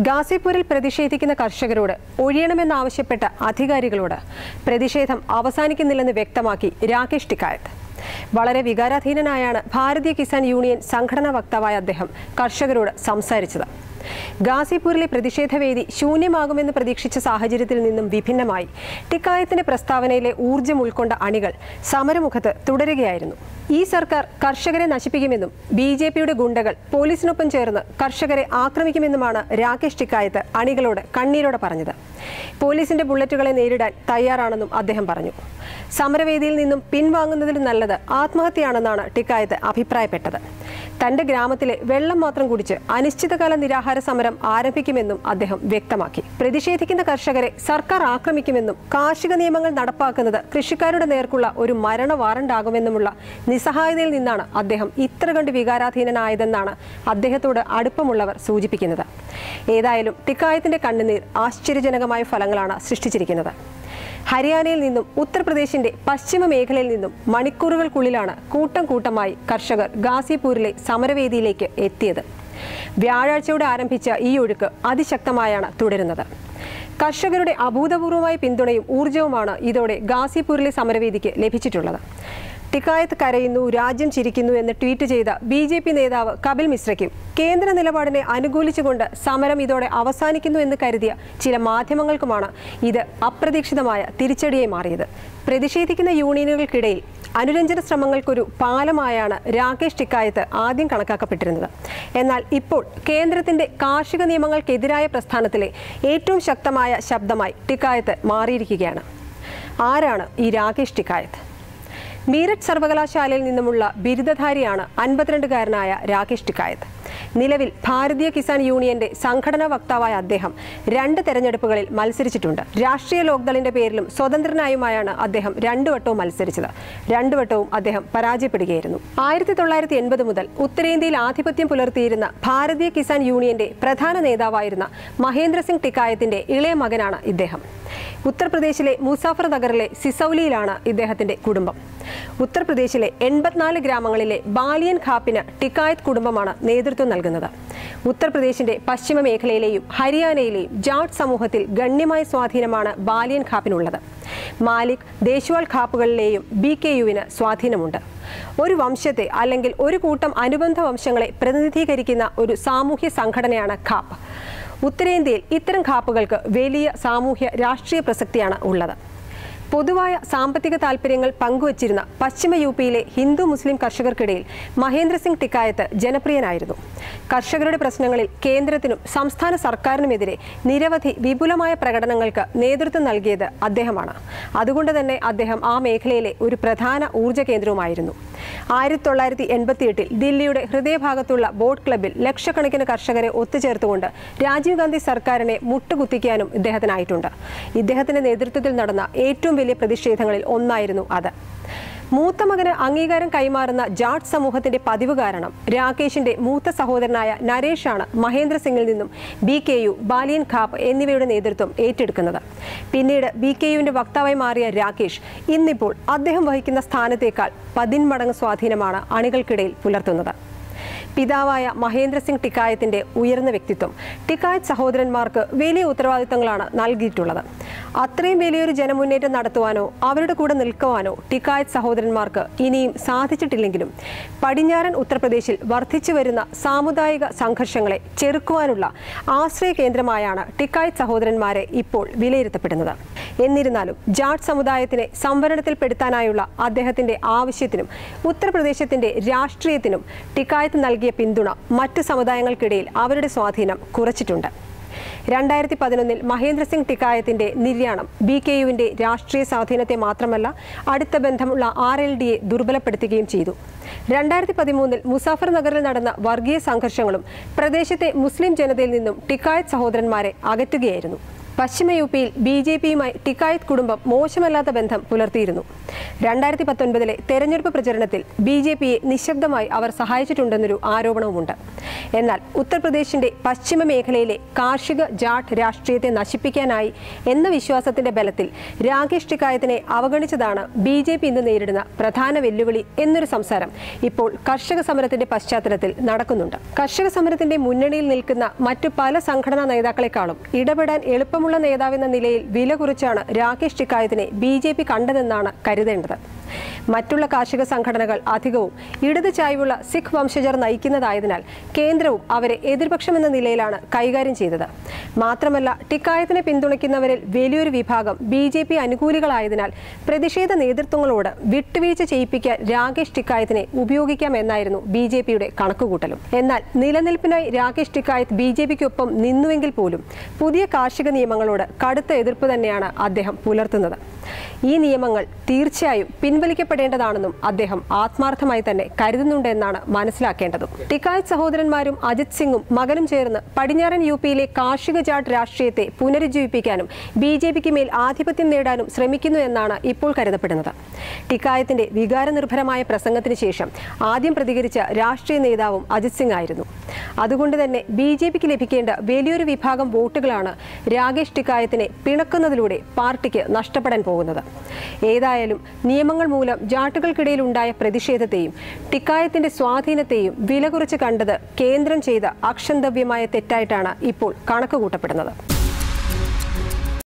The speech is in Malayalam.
ഗാസിപൂരിൽ പ്രതിഷേധിക്കുന്ന കർഷകരോട് ഒഴിയണമെന്നാവശ്യപ്പെട്ട അധികാരികളോട് പ്രതിഷേധം അവസാനിക്കുന്നില്ലെന്ന് വ്യക്തമാക്കി രാകേഷ് ടിക്കായത്ത്. വളരെ വികാരാധീനനായാണ് ഭാരതീയ കിസാൻ യൂണിയൻ സംഘടനാ വക്താവായ അദ്ദേഹം കർഷകരോട് സംസാരിച്ചത്. ഗാസിപൂരിലെ പ്രതിഷേധവേദി ശൂന്യമാകുമെന്ന് പ്രതീക്ഷിച്ച സാഹചര്യത്തിൽ നിന്നും വിഭിന്നമായി. ടിക്കായത്തിന്റെ പ്രസ്താവനയിലെ ഊർജം ഉൾക്കൊണ്ട അണികൾ സമരമുഖത്ത് തുടരുകയായിരുന്നു. ഈ സർക്കാർ കർഷകരെ നശിപ്പിക്കുമെന്നും ബി ജെ പിയുടെ ഗുണ്ടകൾ പോലീസിനൊപ്പം ചേർന്ന് കർഷകരെ ആക്രമിക്കുമെന്നുമാണ് രാകേഷ് ടിക്കായത്ത് അണികളോട് കണ്ണീരോടെ പറഞ്ഞത്. പോലീസിന്റെ ബുള്ളറ്റുകളെ നേരിടാൻ തയ്യാറാണെന്നും അദ്ദേഹം പറഞ്ഞു. സമരവേദിയിൽ നിന്നും പിൻവാങ്ങുന്നതിലും നല്ലത് ആത്മഹത്യയാണെന്നാണ് ടിക്കായത്ത് അഭിപ്രായപ്പെട്ടത്. തന്റെ ഗ്രാമത്തിലെ വെള്ളം മാത്രം കുടിച്ച് അനിശ്ചിതകാല നിരാഹാര സമരം ആരംഭിക്കുമെന്നും അദ്ദേഹം വ്യക്തമാക്കി. പ്രതിഷേധിക്കുന്ന കർഷകരെ സർക്കാർ ആക്രമിക്കുമെന്നും കാർഷിക നിയമങ്ങൾ നടപ്പാക്കുന്നത് കൃഷിക്കാരുടെ നേർക്കുള്ള ഒരു മരണ വാറണ്ടാകുമെന്നുമുള്ള നിസ്സഹായതയിൽ നിന്നാണ് അദ്ദേഹം ഇത്ര കണ്ട് വികാരാധീനനായതെന്നാണ് അദ്ദേഹത്തോട് അടുപ്പമുള്ളവർ സൂചിപ്പിക്കുന്നത്. ഏതായാലും ടിക്കായത്തിന്റെ കണ്ണുനീർ ആശ്ചര്യജനകമായ ഫലങ്ങളാണ് സൃഷ്ടിച്ചിരിക്കുന്നത്. ഹരിയാനയിൽ നിന്നും ഉത്തർപ്രദേശിന്റെ പശ്ചിമ മേഖലയിൽ നിന്നും മണിക്കൂറുകൾക്കുള്ളിലാണ് കൂട്ടം കൂട്ടമായി കർഷകർ ഗാസിപൂരിലെ സമരവേദിയിലേക്ക് എത്തിയത്. വ്യാഴാഴ്ചയോടെ ആരംഭിച്ച ഈ ഒഴുക്ക് അതിശക്തമായാണ് തുടരുന്നത്. കർഷകരുടെ അഭൂതപൂർവമായ പിന്തുണയും ഊർജവുമാണ് ഇതോടെ ഗാസിപൂരിലെ സമരവേദിക്ക് ലഭിച്ചിട്ടുള്ളത്. ടിക്കായത്ത് കരയുന്നു രാജ്യം ചിരിക്കുന്നു എന്ന് ട്വീറ്റ് ചെയ്ത ബി ജെ പി നേതാവ് കപിൽ മിശ്രയ്ക്കും. കേന്ദ്ര നിലപാടിനെ അനുകൂലിച്ചുകൊണ്ട് സമരം ഇതോടെ അവസാനിക്കുന്നു എന്ന് കരുതിയ ചില മാധ്യമങ്ങൾക്കുമാണ് ഇത് അപ്രതീക്ഷിതമായ തിരിച്ചടിയായി മാറിയത്. പ്രതിഷേധിക്കുന്ന യൂണിയനുകൾക്കിടയിൽ അനുരഞ്ജന ശ്രമങ്ങൾക്കൊരു പാലമായാണ് രാകേഷ് ടിക്കായത്ത് ആദ്യം കണക്കാക്കപ്പെട്ടിരുന്നത്. എന്നാൽ ഇപ്പോൾ കേന്ദ്രത്തിന്റെ കാർഷിക നിയമങ്ങൾക്കെതിരായ പ്രസ്ഥാനത്തിലെ ഏറ്റവും ശക്തമായ ശബ്ദമായി ടിക്കായത്ത് മാറിയിരിക്കുകയാണ്. ആരാണ് ഈ രാകേഷ് ടിക്കായത്ത്? മീററ്റ് സർവകലാശാലയിൽ നിന്നുമുള്ള ബിരുദധാരിയാണ് അൻപത്തിരണ്ടുകാരനായ രാകേഷ് ടിക്കായത്ത്. നിലവിൽ ഭാരതീയ കിസാൻ യൂണിയന്റെ സംഘടനാ വക്താവായ അദ്ദേഹം രണ്ട് തെരഞ്ഞെടുപ്പുകളിൽ മത്സരിച്ചിട്ടുണ്ട്. രാഷ്ട്രീയ ലോക്ദളിന്റെ പേരിലും സ്വതന്ത്രനായുമായാണ് അദ്ദേഹം രണ്ടു വട്ടവും മത്സരിച്ചത്. രണ്ടു വട്ടവും അദ്ദേഹം പരാജയപ്പെടുകയായിരുന്നു. ആയിരത്തി തൊള്ളായിരത്തി എൺപത് മുതൽ ഉത്തരേന്ത്യയിൽ ആധിപത്യം പുലർത്തിയിരുന്ന ഭാരതീയ കിസാൻ യൂണിയന്റെ പ്രധാന നേതാവായിരുന്ന മഹേന്ദ്ര സിംഗ് ടിക്കായത്തിന്റെ ഇളയ മകനാണ് ഇദ്ദേഹം. ഉത്തർപ്രദേശിലെ മുസാഫർ നഗറിലെ സിസൌലിയിലാണ് ഇദ്ദേഹത്തിന്റെ കുടുംബം. ഉത്തർപ്രദേശിലെ എൺപത്തിനാല് ഗ്രാമങ്ങളിലെ ബാലിയൻ ഖാപ്പിന് ടിക്കായത്ത് കുടുംബമാണ് നേതൃത്വം നൽകുന്നത്. ഉത്തർപ്രദേശിന്റെ പശ്ചിമ മേഖലയിലെയും ഹരിയാനയിലെയും ജാട്ട് സമൂഹത്തിൽ ഗണ്യമായ സ്വാധീനമാണ് ബാലിയൻ ഖാപ്പിനുള്ളത്. മാലിക് ദേശവാൾ ഖാപ്പുകളിലെയും ബി കെ യുവിന് സ്വാധീനമുണ്ട്. ഒരു വംശത്തെ അല്ലെങ്കിൽ ഒരു കൂട്ടം അനുബന്ധ വംശങ്ങളെ പ്രതിനിധീകരിക്കുന്ന ഒരു സാമൂഹ്യ സംഘടനയാണ് ഖാപ്പ്. ഉത്തരേന്ത്യയിൽ ഇത്തരം ഖാപ്പുകൾക്ക് വലിയ സാമൂഹ്യ രാഷ്ട്രീയ പ്രസക്തിയാണ് ഉള്ളത്. പൊതുവായ സാമ്പത്തിക താൽപ്പര്യങ്ങൾ പങ്കുവച്ചിരുന്ന പശ്ചിമ യു പിയിലെ ഹിന്ദു മുസ്ലിം കർഷകർക്കിടയിൽ മഹേന്ദ്ര സിംഗ് ടിക്കായത്ത് ജനപ്രിയനായിരുന്നു. കർഷകരുടെ പ്രശ്നങ്ങളിൽ കേന്ദ്രത്തിനും സംസ്ഥാന സർക്കാരിനുമെതിരെ നിരവധി വിപുലമായ പ്രകടനങ്ങൾക്ക് നേതൃത്വം നൽകിയത് അദ്ദേഹമാണ്. അതുകൊണ്ട് തന്നെ അദ്ദേഹം ആ മേഖലയിലെ ഒരു പ്രധാന ഊർജ കേന്ദ്രവുമായിരുന്നു. ആയിരത്തി തൊള്ളായിരത്തി എൺപത്തിയെട്ടിൽ ദില്ലിയുടെ ഹൃദയഭാഗത്തുള്ള ബോട്ട് ക്ലബിൽ ലക്ഷക്കണക്കിന് കർഷകരെ ഒത്തുചേർത്തുകൊണ്ട് രാജീവ് ഗാന്ധി സർക്കാരിനെ മുട്ടുകുത്തിക്കാനും ഇദ്ദേഹത്തിനായിട്ടുണ്ട്. ഇദ്ദേഹത്തിന്റെ നേതൃത്വത്തിൽ നടന്ന ഏറ്റവും വലിയ പ്രതിഷേധങ്ങളിൽ ഒന്നായിരുന്നു അത്. മൂത്ത മകന് അംഗീകാരം കൈമാറുന്ന ജാട്ട് സമൂഹത്തിന്റെ പതിവ് കാരണം രാകേഷിന്റെ മൂത്ത സഹോദരനായ നരേഷാണ് മഹേന്ദ്ര സിംഗിൽ നിന്നും B K U Baliyan Khap എന്നിവയുടെ നേതൃത്വം ഏറ്റെടുക്കുന്നത്. പിന്നീട് ബി കെ യുവിന്റെ വക്താവായി മാറിയ രാകേഷ് ഇന്നിപ്പോൾ അദ്ദേഹം വഹിക്കുന്ന സ്ഥാനത്തേക്കാൾ പതിന്മടങ്ങ് സ്വാധീനമാണ് അണികൾക്കിടയിൽ പുലർത്തുന്നത്. പിതാവായ മഹേന്ദ്ര സിംഗ് ടിക്കായത്തിന്റെ ഉയർന്ന വ്യക്തിത്വം. ടിക്കായത്ത് സഹോദരന്മാർക്ക് വലിയ ഉത്തരവാദിത്തങ്ങളാണ് നൽകിയിട്ടുള്ളത്. അത്രയും വലിയൊരു ജനമുന്നേറ്റം നടത്തുവാനോ അവരുടെ കൂടെ നിൽക്കുവാനോ ടിക്കായത്ത് സഹോദരന്മാർക്ക് ഇനിയും സാധിച്ചിട്ടില്ലെങ്കിലും പടിഞ്ഞാറൻ ഉത്തർപ്രദേശിൽ വർദ്ധിച്ചു വരുന്ന സാമുദായിക സംഘർഷങ്ങളെ ചെറുക്കുവാനുള്ള ആശ്രയ കേന്ദ്രമായാണ് ടിക്കായത്ത് സഹോദരന്മാരെ ഇപ്പോൾ വിലയിരുത്തപ്പെടുന്നത്. എന്നിരുന്നാലും ജാട്ട് സമുദായത്തിനെ സംവരണത്തിൽപ്പെടുത്താനായുള്ള അദ്ദേഹത്തിന്റെ ആവശ്യത്തിനും ഉത്തർപ്രദേശത്തിന്റെ രാഷ്ട്രീയത്തിനും ടിക്കായത്ത് നൽകിയ പിന്തുണ മറ്റ് സമുദായങ്ങൾക്കിടയിൽ അവരുടെ സ്വാധീനം കുറച്ചിട്ടുണ്ട്. രണ്ടായിരത്തി പതിനൊന്നിൽ മഹേന്ദ്ര സിംഗ് ടിക്കായത്തിന്റെ നിര്യാണം ബി കെ യുവിന്റെ രാഷ്ട്രീയ സ്വാധീനത്തെ മാത്രമല്ല അടുത്ത ബന്ധമുള്ള ആർ എൽ ഡിയെ ദുർബലപ്പെടുത്തുകയും ചെയ്തു. രണ്ടായിരത്തി പതിമൂന്നിൽ മുസാഫർ നഗറിൽ നടന്ന വർഗീയ സംഘർഷങ്ങളും പ്രദേശത്തെ മുസ്ലിം ജനതയിൽ നിന്നും ടിക്കായത്ത് സഹോദരന്മാരെ അകറ്റുകയായിരുന്നു. പശ്ചിമ യു പിയിൽ ബി ജെ പിയുമായി ടിക്കായത്ത് കുടുംബം മോശമല്ലാത്ത ബന്ധം പുലർത്തിയിരുന്നു. രണ്ടായിരത്തി പത്തൊൻപതിലെ തെരഞ്ഞെടുപ്പ് പ്രചരണത്തിൽ ബി ജെ പിയെ നിശബ്ദമായി അവർ സഹായിച്ചിട്ടുണ്ടെന്നൊരു ആരോപണവുമുണ്ട്. എന്നാൽ ഉത്തർപ്രദേശിന്റെ പശ്ചിമ മേഖലയിലെ കാർഷിക ജാട്ട് രാഷ്ട്രീയത്തെ നശിപ്പിക്കാനായി എന്ന വിശ്വാസത്തിന്റെ ബലത്തിൽ രാകേഷ് ടിക്കായത്തിനെ അവഗണിച്ചതാണ് ബി ജെ പി ഇന്ന് നേരിടുന്ന പ്രധാന വെല്ലുവിളി എന്നൊരു സംസാരം ഇപ്പോൾ കർഷക സമരത്തിന്റെ പശ്ചാത്തലത്തിൽ നടക്കുന്നുണ്ട്. കർഷക സമരത്തിന്റെ മുന്നണിയിൽ നിൽക്കുന്ന മറ്റു പല സംഘടനാ നേതാക്കളെക്കാളും ഇടപെടാൻ എളുപ്പമുള്ള നേതാവെന്ന നിലയിൽ വില കുറിച്ചാണ് രാകേഷ് ടിക്കായത്തിനെ ബി കണ്ടതെന്നാണ് കരുതേണ്ടത് മറ്റുള്ള കാർഷിക സംഘടനകൾ അധികവും ഇടത് ചായ്വുള്ള സിഖ് വംശജർ നയിക്കുന്നതായതിനാൽ കേന്ദ്രവും അവരെ എതിർപക്ഷമെന്ന നിലയിലാണ് കൈകാര്യം ചെയ്തത്. മാത്രമല്ല ടിക്കായത്തിനെ പിന്തുണയ്ക്കുന്നവരിൽ വലിയൊരു വിഭാഗം ബി ജെ പി അനുകൂലികളായതിനാൽ പ്രതിഷേധ നേതൃത്വങ്ങളോട് വിട്ടുവീഴ്ച ചെയ്യിപ്പിക്കാൻ രാകേഷ് ടിക്കായത്തിനെ ഉപയോഗിക്കാമെന്നായിരുന്നു ബി ജെ പിയുടെ കണക്കുകൂട്ടലും. എന്നാൽ നിലനിൽപ്പിനായി രാകേഷ് ടിക്കായത്ത് ബി ജെ പിക്കൊപ്പം നിന്നുവെങ്കിൽ പോലും പുതിയ കാർഷിക നിയമങ്ങളോട് കടുത്ത എതിർപ്പ് തന്നെയാണ് അദ്ദേഹം പുലർത്തുന്നത്. ഈ നിയമങ്ങൾ തീർച്ചയായും പിൻവലിക്കപ്പെടേണ്ടതാണെന്നും അദ്ദേഹം ആത്മാർത്ഥമായി തന്നെ കരുതുന്നുണ്ടെന്നാണ് മനസ്സിലാക്കേണ്ടത്. ടിക്കായത്ത് സഹോദരന്മാരും അജിത് സിംഗും മകനും ചേർന്ന് പടിഞ്ഞാറൻ യു പിയിലെ കാർഷിക ജാട്ട് രാഷ്ട്രീയത്തെ പുനരുജ്ജീവിപ്പിക്കാനും ബി ജെ പിക്ക് മേൽ ആധിപത്യം നേടാനും ശ്രമിക്കുന്നു എന്നാണ് ഇപ്പോൾ കരുതപ്പെടുന്നത്. ടിക്കായത്തിന്റെ വികാരനിർഭരമായ പ്രസംഗത്തിന് ശേഷം ആദ്യം പ്രതികരിച്ച രാഷ്ട്രീയ നേതാവും അജിത് സിംഗ് ആയിരുന്നു. അതുകൊണ്ട് തന്നെ ബി ജെ പിക്ക് ലഭിക്കേണ്ട വലിയൊരു വിഭാഗം വോട്ടുകളാണ് രാകേഷ് ടിക്കായത്തിനെ പിണക്കുന്നതിലൂടെ പാർട്ടിക്ക് നഷ്ടപ്പെടാൻ പോകുന്നത്. ഏതായാലും നിയമങ്ങൾ മൂലം ജാട്ടുകൾക്കിടയിൽ ഉണ്ടായ പ്രതിഷേധത്തെയും ടിക്കായത്തിന്റെ സ്വാധീനത്തെയും വില കുറച്ച് കണ്ടത് കേന്ദ്രം ചെയ്ത അക്ഷന്തവ്യമായ തെറ്റായിട്ടാണ് ഇപ്പോൾ കണക്കുകൂട്ടപ്പെടുന്നത്.